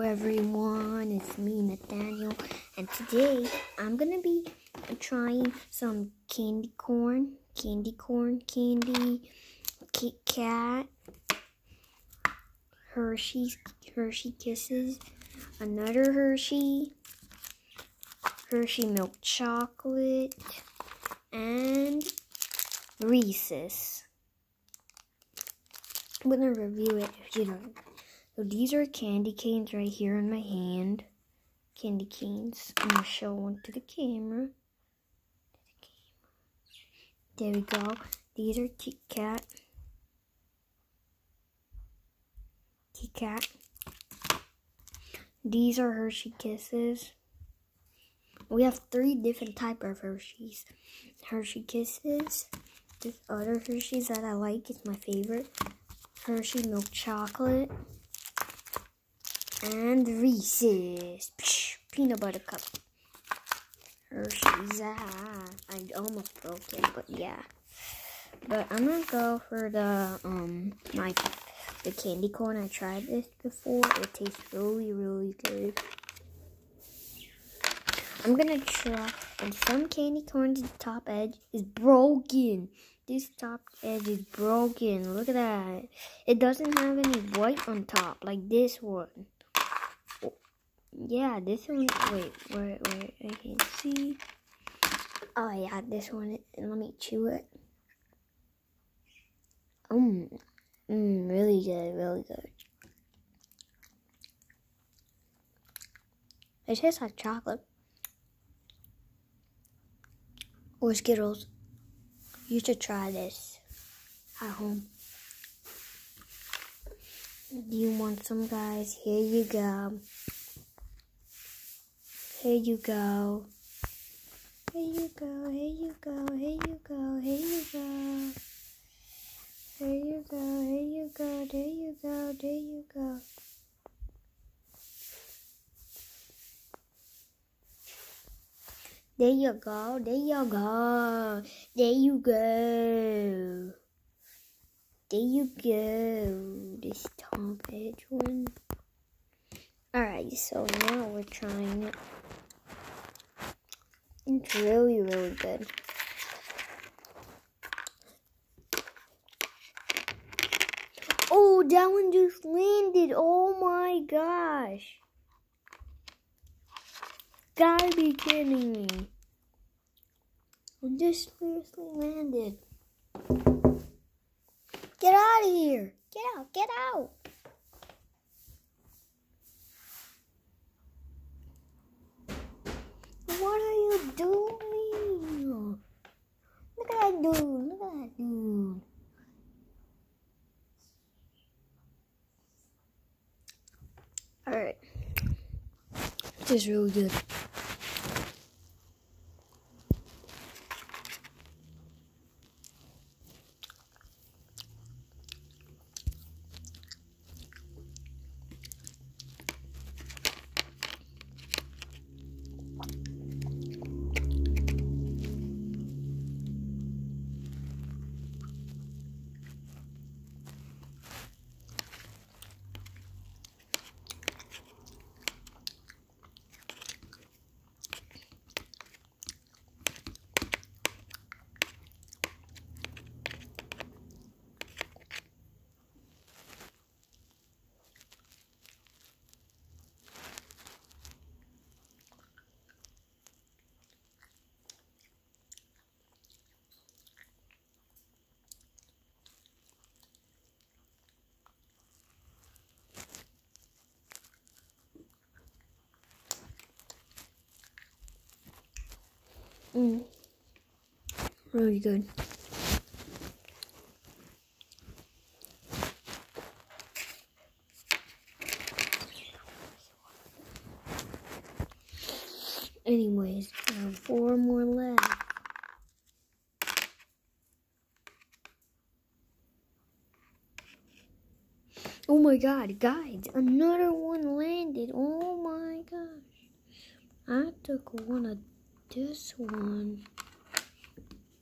everyone, it's me Nathaniel and today I'm gonna be trying some candy corn, candy corn, candy, Kit Kat, Hershey's, Hershey Kisses, another Hershey, Hershey Milk Chocolate, and Reese's. I'm gonna review it if you don't so these are candy canes right here in my hand. Candy canes. I'm gonna show one to the camera. There we go. These are Kit Kat. Kit Kat. These are Hershey Kisses. We have three different type of Hershey's. Hershey Kisses. This other Hershey's that I like is my favorite. Hershey Milk Chocolate and Reese's peanut butter cup. Hershey's. Ah, I almost broke it, but yeah. But I'm gonna go for the um my the candy corn. I tried this before. It tastes really really good. I'm gonna try, and some candy corn's top edge is broken. This top edge is broken. Look at that. It doesn't have any white on top like this one. Yeah, this one. Wait, where, where? I can see. Oh yeah, this one. Let me chew it. Mmm, mmm, really good, really good. It tastes like chocolate or Skittles. You should try this at home. Do you want some, guys? Here you go. Here you go. Here you go, here you go, here you go, here you go. Here you go, here you go, there you go, there you go. There you go, there you go, there you go. There you go, this top edge one. Alright, so now we're trying it. Really, really good. Oh, that one just landed. Oh my gosh. Gotta be kidding me. It just seriously landed. Get out of here. Get out. Get out. What are you doing? Look at that dude. Look at that dude. Alright. This is really good. Mm. Really good. Anyways, four more left. Oh my god, guys, another one landed. Oh my gosh. I took one of this one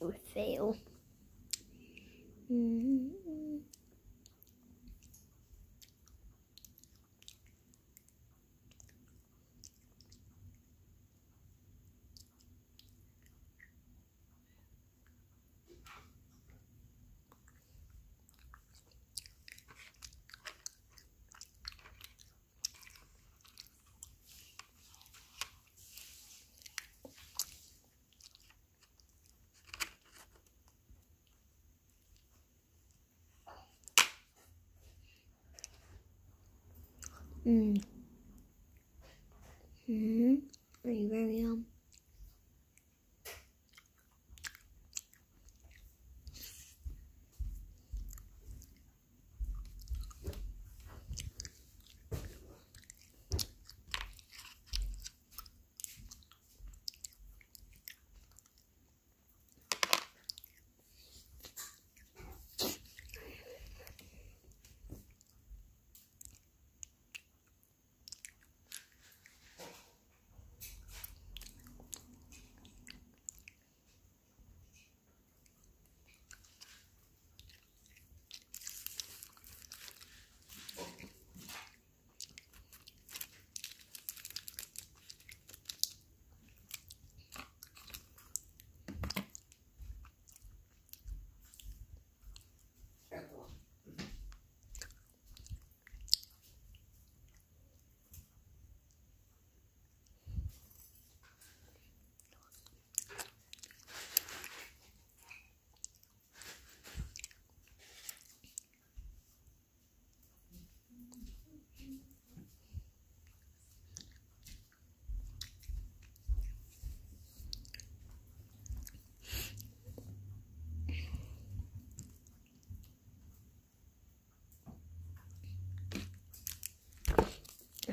would fail. Mm -hmm. Mm. Mm-hmm. Very, very yum.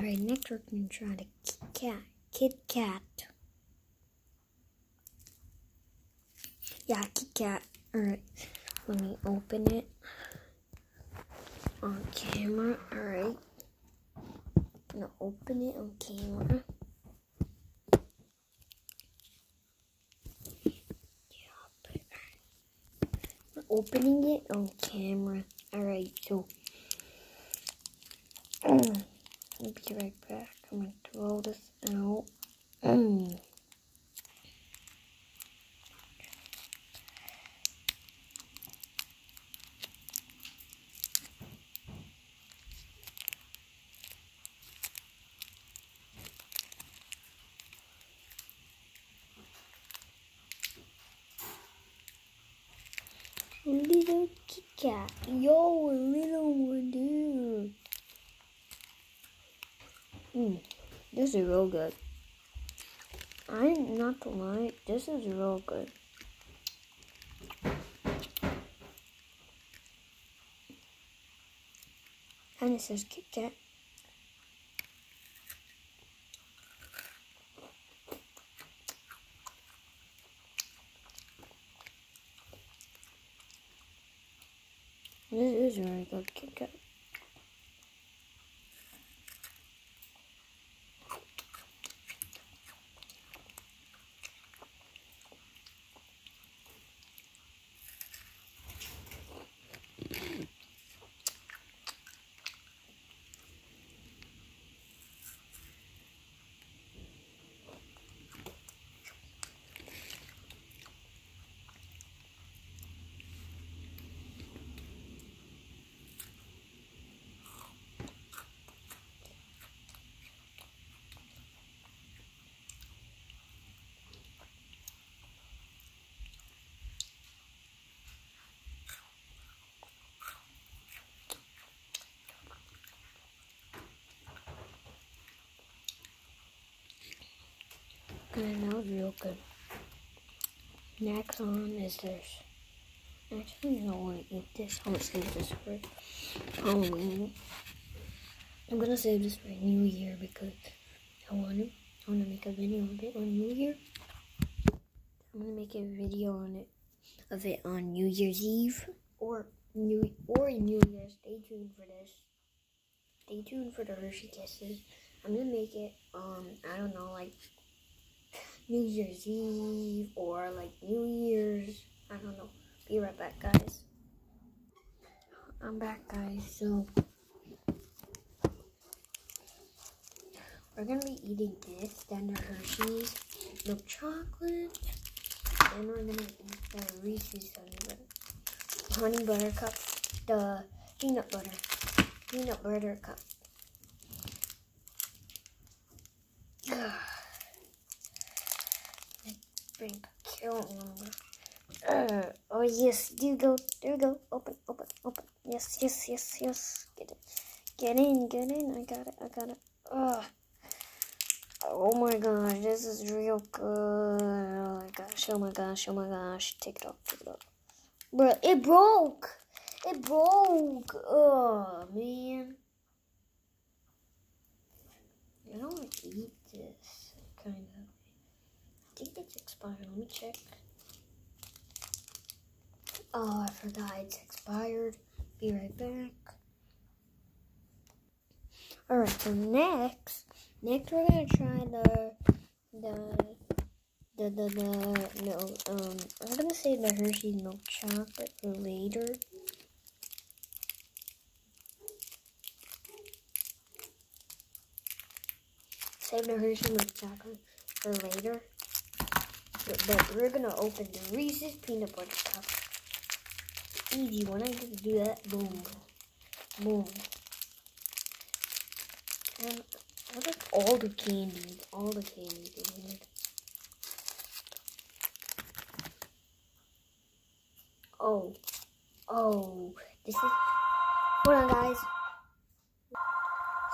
Alright, next we're gonna try the Kit Kat. Kit Kat. Yeah, Kit Kat. Alright, let me open it on camera. Alright. Gonna open it on camera. Yeah we're opening it on camera. Alright, so I'll be right back. I'm gonna roll this out. Mm. Little Kat. Yo, a little one, dude. Mm, this is real good. I'm not to lie, this is real good. And it says Kit Kat. This is very good Kit Kat. And that was real good. Next on is this. Actually, I don't want to eat this. I'm gonna save this for Halloween. I'm gonna save this for New Year because I want to. I want to make a video of it on New Year. I'm gonna make a video on it of it on New Year's Eve or New or New Year. Stay tuned for this. Stay tuned for the Hershey Kisses. I'm gonna make it. Um, I don't know, like New Year's Eve or like New Year's. I don't know. Be right back, guys. I'm back, guys. So we're gonna be eating this, then the Hershey's milk chocolate, then we're gonna eat the Reese's honey butter, honey butter cup, the peanut butter, peanut butter cup. Bring kill number. Uh, oh yes, there you go, there you go. Open, open, open. Yes, yes, yes, yes. Get it, Get in, get in. I got it, I got it. Oh my gosh, this is real good. Oh my gosh, oh my gosh, oh my gosh. Take it off, take it off. Bro, it broke. It broke. Oh, man. I don't want to eat this, kind of. I think it's expired. Let me check. Oh, I forgot it's expired. Be right back. Alright, so next, next we're gonna try the, the, the, the, the, no, um, I'm gonna say the Hershey's milk chocolate for later. Save the Hershey milk chocolate for later. But, we're gonna open the Reese's peanut butter cup. Easy, when I to do that, boom, boom. And I like all the candies, all the candies in here. Oh, oh, this is, hold on guys.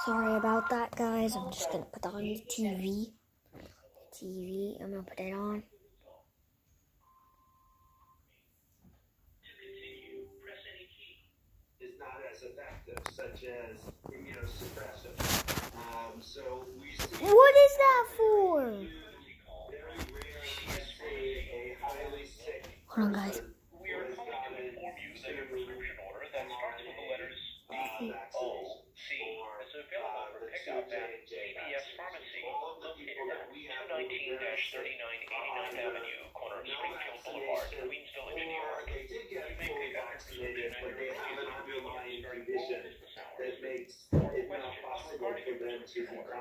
Sorry about that guys, I'm just gonna put that on the TV. TV, I'm gonna put it on. Such as immunosuppressive. Um, so we see what is that for? Hold on, guys. We are calling to inform you that your prescription order that starts with the letters D O C is available for pickup at CVS Pharmacy, located at 219-3989 Avenue, corner of Springfield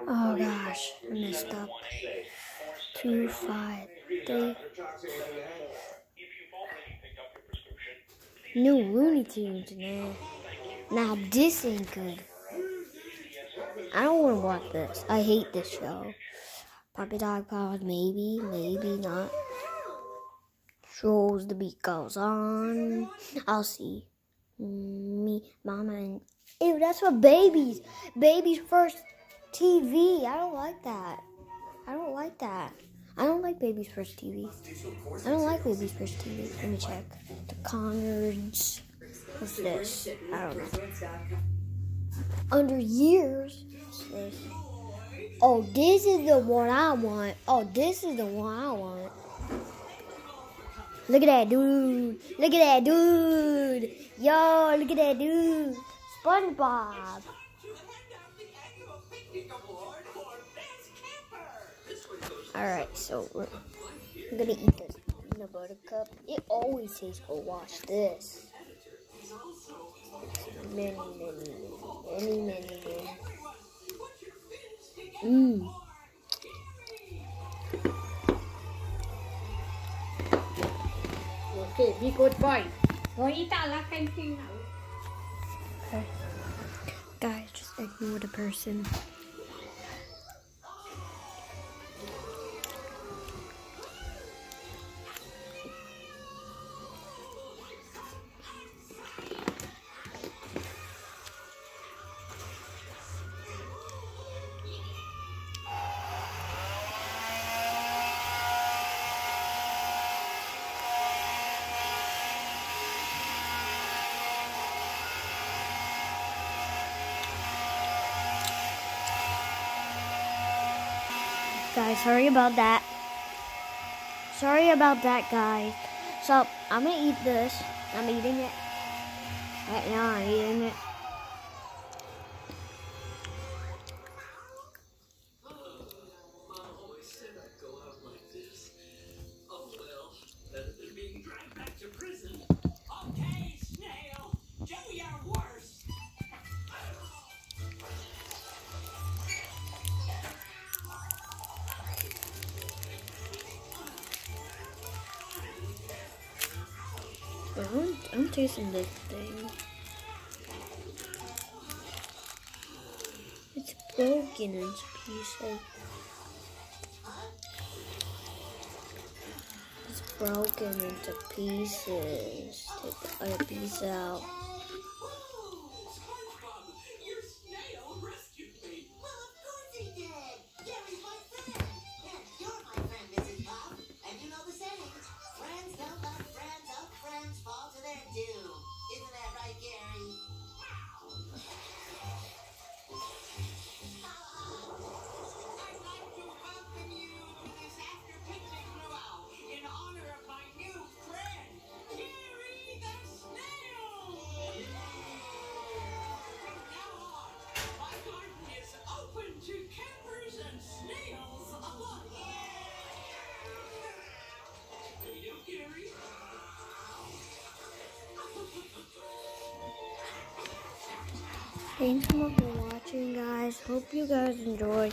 Oh gosh, I messed up. Two, five, three. New Looney Tunes, man. Now this ain't good. I don't want to watch this. I hate this show. Puppy Dog Pals, maybe, maybe not. Shows the beat goes on. I'll see. Me, Mama, and Ew, that's for babies. Babies first TV. I don't like that. I don't like that. I don't like babies first TV. I don't like babies first TV. Let me check. The Connors. What's this? I don't know. Under years. This? Oh, this is the one I want. Oh, this is the one I want. Look at that dude. Look at that dude. Yo, look at that dude. SpongeBob. Alright, so we're, I'm gonna eat this peanut butter cup. It always tastes good. Watch this. Many, many, many, many, many. Mmm. Okay, be good boy. Okay. Guys, just ignore the person. Guys, sorry about that. Sorry about that, guys. So, I'm gonna eat this. I'm eating it. Right now, I'm eating it. I'm, I'm this thing. It's broken into pieces. It's broken into pieces. Take the other piece out. Thanks for watching, guys. Hope you guys enjoyed.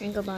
And goodbye.